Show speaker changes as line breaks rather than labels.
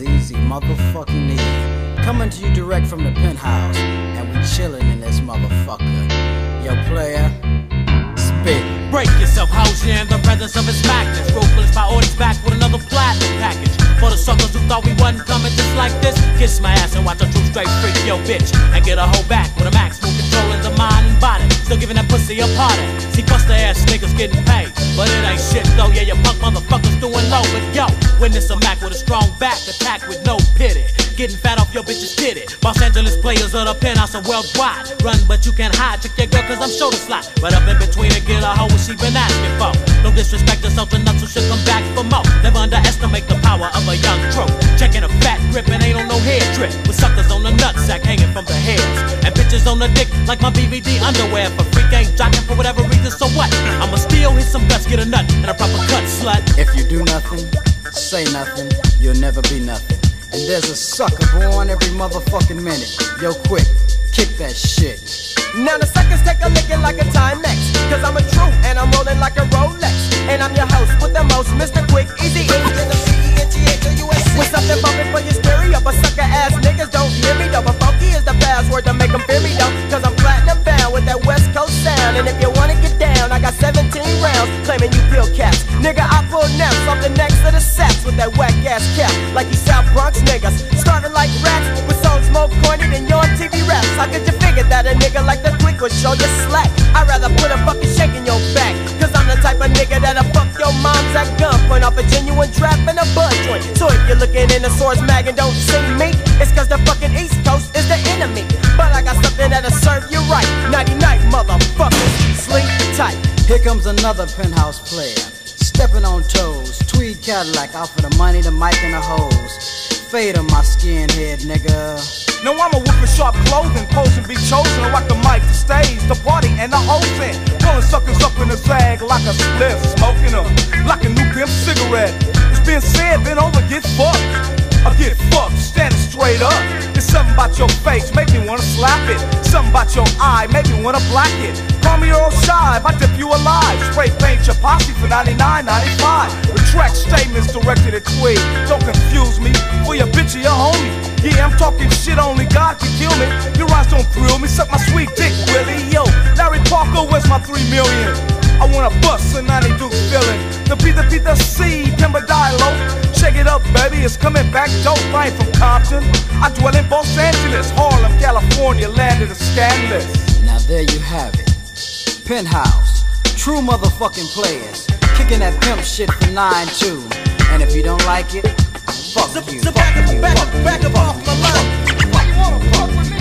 as Eazy motherfucking E. Coming to you direct from the penthouse, and we chillin' in this motherfucker. Yo, player, spit.
Break yourself, house you in the presence of his magnets. Ruthless priorities back with another platinum package. For the suckers who thought we wasn't coming just like this, kiss my ass and watch a true straight freak yo bitch. And get a hoe back with a max move controlling the mind and body. Still giving that pussy a party. See, buster ass niggas getting paid. But it ain't shit though, yeah, you punk motherfuckers doing low. But yo, witness a Mac with a strong back, attack with no pity. Getting fat off your bitch's titty. Los Angeles players of the penthouse are worldwide. Run, but you can't hide. Check your girl, cause I'm shoulder slide. But up in between and get a hoe what she been asking for. No disrespect to something else who should come back for more. Never underestimate the power of on the dick like my BVD underwear. For freak ain't jocking for whatever reason, so what? I'ma steal, hit some guts, get a nut, and a proper cut, slut.
If you do nothing, say nothing, you'll never be nothing. And there's a sucker born every motherfucking minute. Yo, Quik, kick that shit.
Now the suckers take a licking like a Timex. Cause I'm a true and I'm rolling And if you wanna get down, I got 17 rounds claiming you pill caps. Nigga, I pull naps off the necks of the sacks with that whack ass cap. Like you South Bronx niggas. Starting like rats with songs more corny than your TV raps. How could you figure that a nigga like the Quik would show you slack? I'd rather put a fucking shake in your back. Cause I'm the type of nigga that'll fuck your mom's at gunpoint off a genuine trap and a bud joint. So if you're looking in the source mag and don't see
Here comes another penthouse player. Stepping on toes, Tweed Cadillac out for the money, the mic, and the hose. Fade on my skinhead, nigga.
No, I'm a in sharp clothing, pose and be chosen. I rock the mic, the stage, the party, and the whole thing. Pulling suckers up in the zag like a spliff, smoking them like a new pimp cigarette. It's been said, been over, get fucked. I get fucked, standing straight up. It's something about your face, make me wanna slap it. Something about your eye, make me wanna black it. Call me shy, if I dip you alive. Spray paint your posse for 99.95. Retract statements directed at Tweed. Don't confuse me for your bitch or your homie. Yeah, I'm talking shit, only God can kill me. Your eyes don't thrill me, suck my sweet dick, Willie. Yo, Larry Parker, where's my three million? Wanna bust a 90 Duke feeling. The P, the P, the C, Timber Dialogue. Shake it up, baby, it's coming back dope. I ain't from Compton. I dwell in Los Angeles, Harlem, California, land of the scandalous.
Now there you have it. Penthouse, true motherfucking players. Kicking that pimp shit for 9-2. And if you don't like it, fuck
So,
you. fuck
back up,
you,
back
fuck
up,
you,
back up
fuck
off
you.